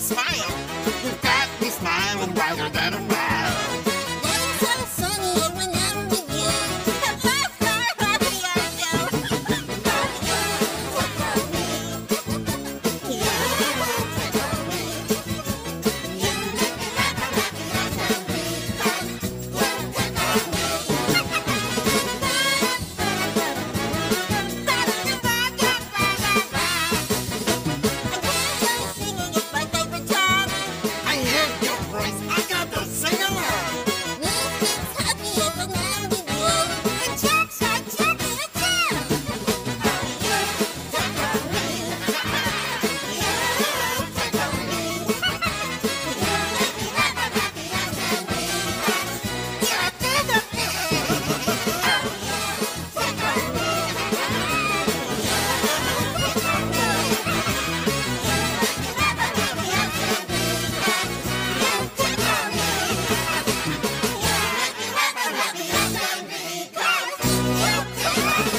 smile. You've got me smiling brighter than a while. Yeah.